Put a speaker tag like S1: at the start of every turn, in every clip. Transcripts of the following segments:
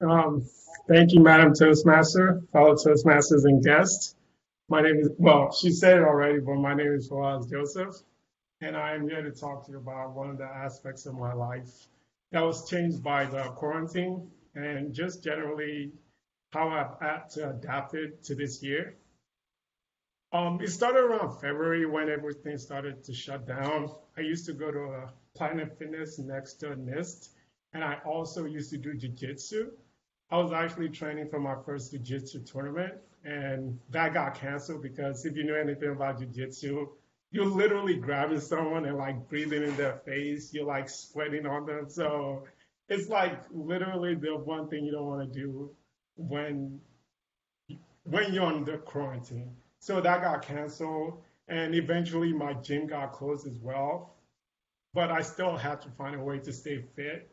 S1: Um, thank you, Madam Toastmaster, fellow Toastmasters and guests. My name is, well, she said it already, but my name is Fawaz Joseph, and I am here to talk to you about one of the aspects of my life that was changed by the quarantine and just generally how I've had to to this year. Um, it started around February when everything started to shut down. I used to go to Planet Fitness next to NIST, and I also used to do jujitsu. I was actually training for my first jiu-jitsu tournament, and that got canceled because if you know anything about jiu-jitsu, you're literally grabbing someone and like breathing in their face. You're like sweating on them. So it's like literally the one thing you don't want to do when when you're under quarantine. So that got canceled, and eventually my gym got closed as well. But I still had to find a way to stay fit.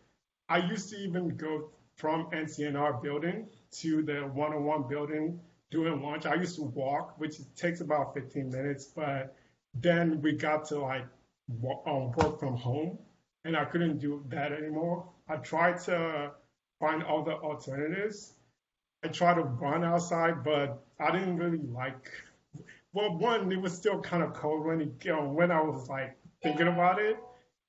S1: I used to even go from NCNR building to the 101 building doing lunch. I used to walk, which takes about 15 minutes, but then we got to like um, work from home and I couldn't do that anymore. I tried to find other alternatives. I tried to run outside, but I didn't really like. Well, one, it was still kind of cold when it, you know, when I was like thinking about it,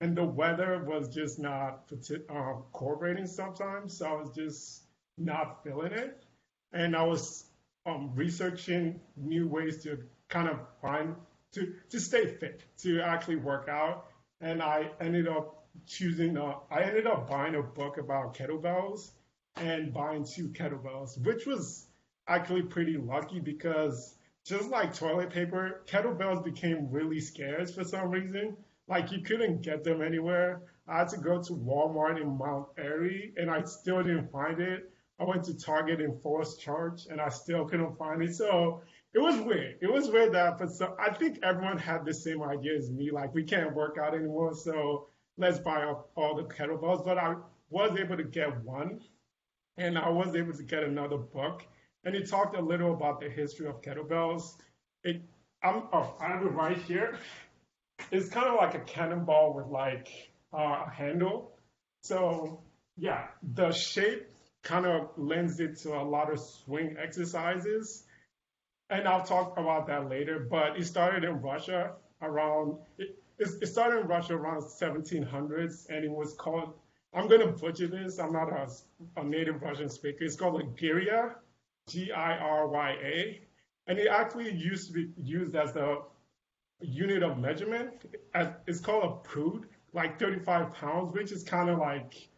S1: and the weather was just not uh, cooperating sometimes. So I was just not feeling it, and I was um, researching new ways to kind of find to to stay fit, to actually work out, and I ended up choosing. Uh, I ended up buying a book about kettlebells and buying two kettlebells, which was actually pretty lucky because just like toilet paper, kettlebells became really scarce for some reason. Like you couldn't get them anywhere. I had to go to Walmart in Mount Airy and I still didn't find it. I went to Target in Falls Church and I still couldn't find it. So it was weird. It was weird that but some, I think everyone had the same idea as me. Like we can't work out anymore, so let's buy up all the kettlebells. But I was able to get one, and I was able to get another book, and it talked a little about the history of kettlebells. It, I'm, oh, I have it right here. It's kind of like a cannonball with like uh, a handle. So yeah, the shape kind of lends it to a lot of swing exercises and I'll talk about that later. But it started in Russia around. It, it started in Russia around 1700s, and it was called. I'm gonna butcher this. I'm not a, a native Russian speaker. It's called a Girya, G-I-R-Y-A, and it actually used to be used as the unit of measurement. It's called a prud, like 35 pounds, which is kind of like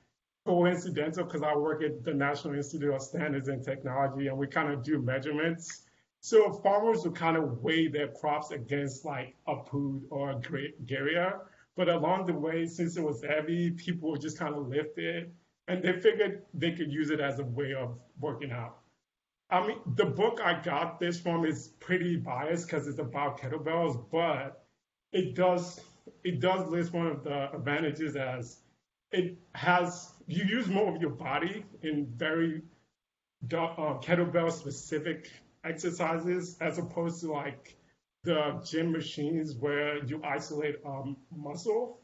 S1: coincidental because I work at the National Institute of Standards and Technology, and we kind of do measurements so farmers would kind of weigh their crops against like a prud or a girya. But along the way, since it was heavy, people would just kind of lift it and they figured they could use it as a way of working out. I mean, the book I got this from is pretty biased because it's about kettlebells, but it does it does list one of the advantages as it has you use more of your body in very uh, kettlebell specific exercises as opposed to like the gym machines where you isolate um, muscle.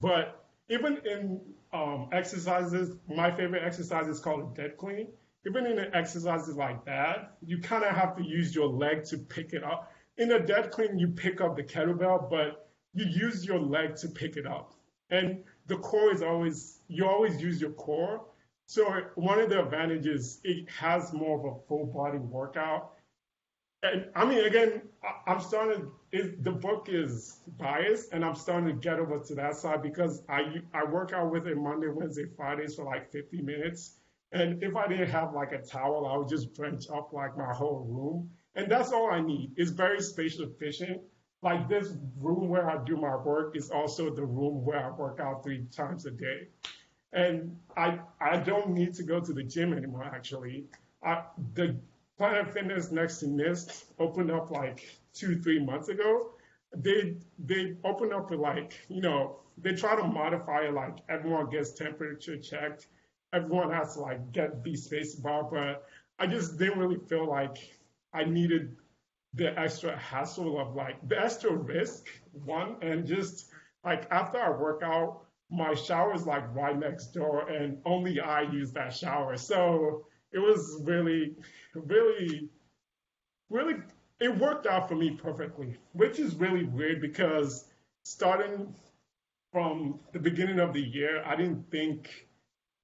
S1: But even in um, exercises, my favorite exercise is called a dead clean. Even in exercises like that, you kind of have to use your leg to pick it up. In a dead clean, you pick up the kettlebell, but you use your leg to pick it up. And the core is always, you always use your core. So one of the advantages, it has more of a full body workout and I mean, again, I, am starting. It, the book is biased, and I'm starting to get over to that side because I I work out with it Monday, Wednesday, Fridays for like 50 minutes. And if I didn't have like a towel, I would just drench up like my whole room. And that's all I need. It's very spatial efficient. Like this room where I do my work is also the room where I work out three times a day. And I I don't need to go to the gym anymore. Actually, I, the Planet Fitness next to NIST opened up like two, three months ago. They they opened up like, you know, they try to modify it like everyone gets temperature checked, everyone has to like get the space bar, but I just didn't really feel like I needed the extra hassle of like the extra risk, one, and just like after I work out, my shower is like right next door, and only I use that shower. So it was really, really, really, it worked out for me perfectly, which is really weird because starting from the beginning of the year, I didn't think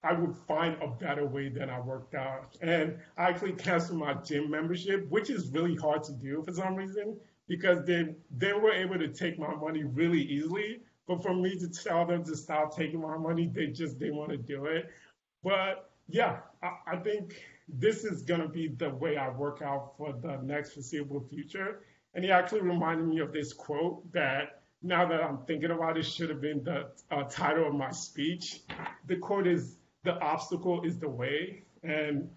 S1: I would find a better way than I worked out. And I actually canceled my gym membership, which is really hard to do for some reason because they they were able to take my money really easily. But for me to tell them to stop taking my money, they just didn't want to do it. But yeah, I, I think this is gonna be the way I work out for the next foreseeable future. And he actually reminded me of this quote that now that I'm thinking about it, should have been the uh, title of my speech. The quote is, "The obstacle is the way." And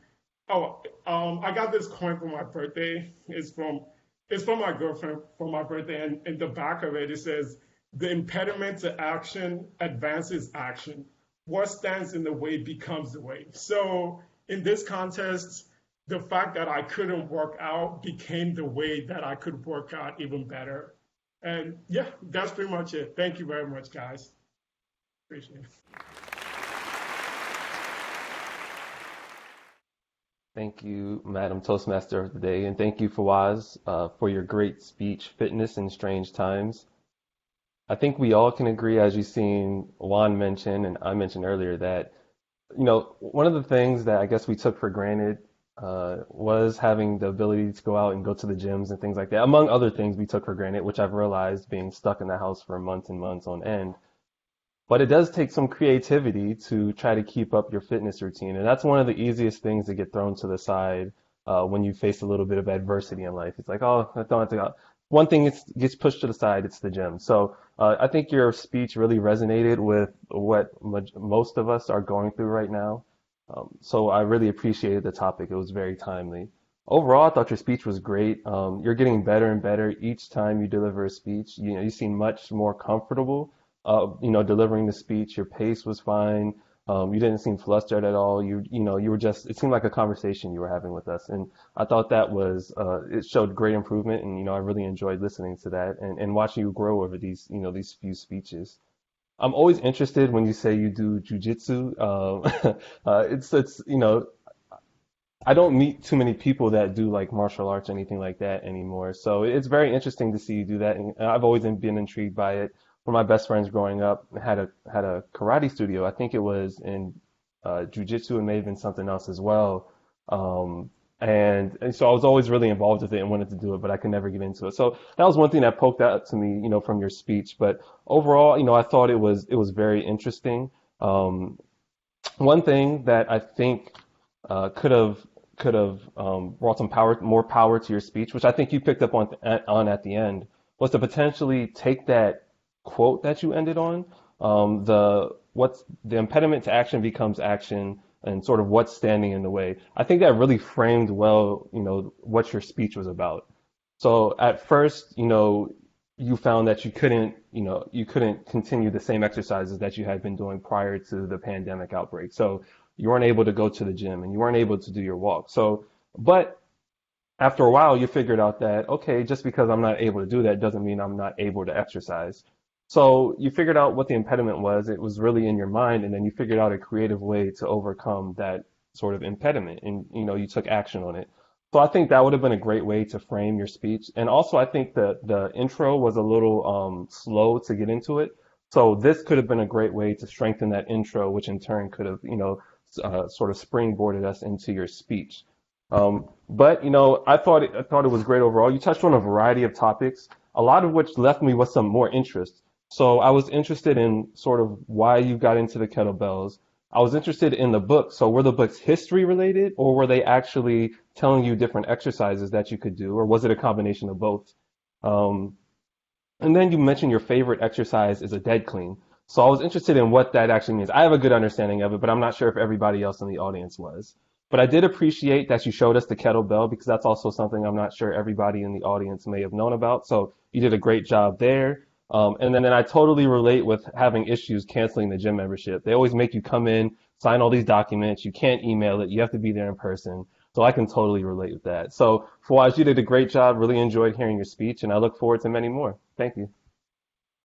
S1: oh, um, I got this coin for my birthday. It's from it's from my girlfriend for my birthday, and in the back of it, it says, "The impediment to action advances action. What stands in the way becomes the way." So in this contest, the fact that I couldn't work out became the way that I could work out even better. And yeah, that's pretty much it. Thank you very much, guys. Appreciate it.
S2: Thank you, Madam Toastmaster of the Day, and thank you, Fawaz, uh, for your great speech, Fitness in Strange Times. I think we all can agree, as you've seen Juan mention, and I mentioned earlier, that you know one of the things that I guess we took for granted uh, was having the ability to go out and go to the gyms and things like that, among other things we took for granted, which I've realized being stuck in the house for months and months on end. But it does take some creativity to try to keep up your fitness routine. And that's one of the easiest things to get thrown to the side uh, when you face a little bit of adversity in life. It's like, oh, I don't have to go. One thing gets, gets pushed to the side, it's the gym. So uh, I think your speech really resonated with what most of us are going through right now. Um, so I really appreciated the topic. It was very timely. Overall, I thought your speech was great. Um, you're getting better and better each time you deliver a speech. You know, you seem much more comfortable uh, you know, delivering the speech. Your pace was fine. Um, you didn't seem flustered at all. You, you know, you were just, it seemed like a conversation you were having with us. And I thought that was, uh, it showed great improvement. And, you know, I really enjoyed listening to that and, and watching you grow over these, you know, these few speeches. I'm always interested when you say you do jujitsu. Um, uh, it's, it's, you know, I don't meet too many people that do like martial arts or anything like that anymore. So it's very interesting to see you do that. And I've always been intrigued by it one of my best friends growing up had a had a karate studio. I think it was in uh, jujitsu and may have been something else as well. Um, and, and so I was always really involved with it and wanted to do it, but I could never get into it. So that was one thing that poked out to me, you know, from your speech. But overall, you know, I thought it was it was very interesting. Um, one thing that I think uh, could have could have um, brought some power, more power to your speech, which I think you picked up on on at the end, was to potentially take that quote that you ended on. Um, the what's the impediment to action becomes action and sort of what's standing in the way. I think that really framed well, you know, what your speech was about. So at first, you know, you found that you couldn't, you know, you couldn't continue the same exercises that you had been doing prior to the pandemic outbreak. So you weren't able to go to the gym and you weren't able to do your walk. So, but after a while, you figured out that, okay, just because I'm not able to do that doesn't mean I'm not able to exercise. So you figured out what the impediment was. It was really in your mind, and then you figured out a creative way to overcome that sort of impediment, and you know you took action on it. So I think that would have been a great way to frame your speech. And also, I think that the intro was a little um, slow to get into it. So this could have been a great way to strengthen that intro, which in turn could have, you know, uh, sort of springboarded us into your speech. Um, but you know, I thought it, I thought it was great overall. You touched on a variety of topics, a lot of which left me with some more interest. So I was interested in sort of why you got into the kettlebells. I was interested in the book. So were the books history related or were they actually telling you different exercises that you could do or was it a combination of both? Um, and then you mentioned your favorite exercise is a dead clean. So I was interested in what that actually means. I have a good understanding of it, but I'm not sure if everybody else in the audience was. But I did appreciate that you showed us the kettlebell because that's also something I'm not sure everybody in the audience may have known about. So you did a great job there. Um, and then, then I totally relate with having issues canceling the gym membership. They always make you come in, sign all these documents. You can't email it. You have to be there in person. So I can totally relate with that. So Fawaz, you did a great job. Really enjoyed hearing your speech and I look forward to many more. Thank you.